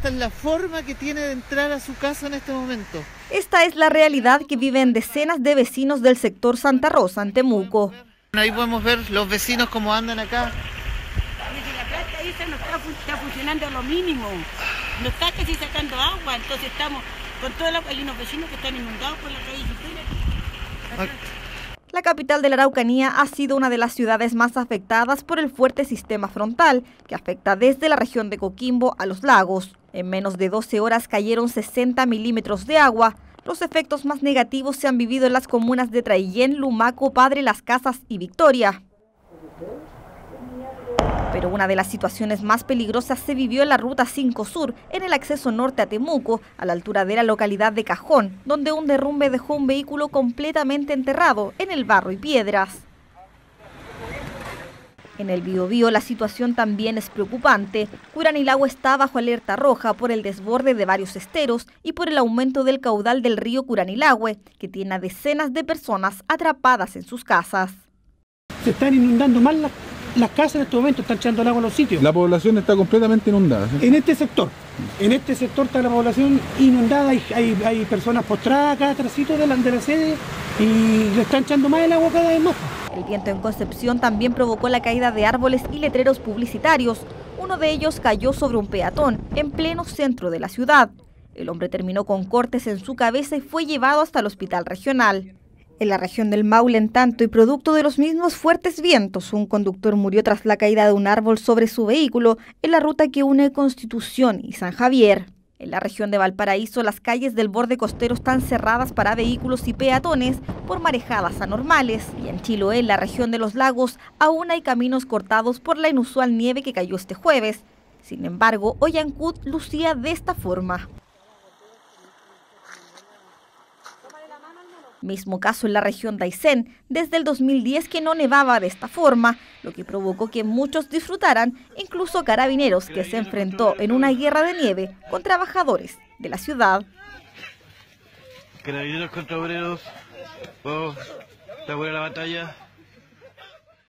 Esta es la forma que tiene de entrar a su casa en este momento. Esta es la realidad que viven decenas de vecinos del sector Santa Rosa, en Temuco. Ahí podemos ver los vecinos cómo andan acá. La planta ahí se nos está, está, funcionando a lo mínimo. No está casi sacando agua, entonces estamos con todo el agua. Hay unos vecinos que están inundados por la calle La capital de la Araucanía ha sido una de las ciudades más afectadas por el fuerte sistema frontal, que afecta desde la región de Coquimbo a los lagos. En menos de 12 horas cayeron 60 milímetros de agua. Los efectos más negativos se han vivido en las comunas de Traillén, Lumaco, Padre Las Casas y Victoria. Pero una de las situaciones más peligrosas se vivió en la Ruta 5 Sur, en el acceso norte a Temuco, a la altura de la localidad de Cajón, donde un derrumbe dejó un vehículo completamente enterrado en el barro y piedras. En el Biobío la situación también es preocupante. Curanilagua está bajo alerta roja por el desborde de varios esteros y por el aumento del caudal del río Curanilagüe, que tiene a decenas de personas atrapadas en sus casas. Se están inundando más las, las casas en este momento, están echando el agua a los sitios. La población está completamente inundada. ¿sí? En este sector, en este sector está la población inundada, hay, hay, hay personas postradas acá atrás de la, de la sede y le están echando más el agua cada vez más. El viento en Concepción también provocó la caída de árboles y letreros publicitarios. Uno de ellos cayó sobre un peatón, en pleno centro de la ciudad. El hombre terminó con cortes en su cabeza y fue llevado hasta el hospital regional. En la región del Maule, en tanto, y producto de los mismos fuertes vientos, un conductor murió tras la caída de un árbol sobre su vehículo en la ruta que une Constitución y San Javier. En la región de Valparaíso, las calles del borde costero están cerradas para vehículos y peatones por marejadas anormales. Y en Chiloé, en la región de los lagos, aún hay caminos cortados por la inusual nieve que cayó este jueves. Sin embargo, Ollancud lucía de esta forma. Mismo caso en la región de Aysén, desde el 2010 que no nevaba de esta forma, lo que provocó que muchos disfrutaran, incluso carabineros que se enfrentó en una guerra de nieve con trabajadores de la ciudad. Carabineros contra obreros, oh, está buena la batalla.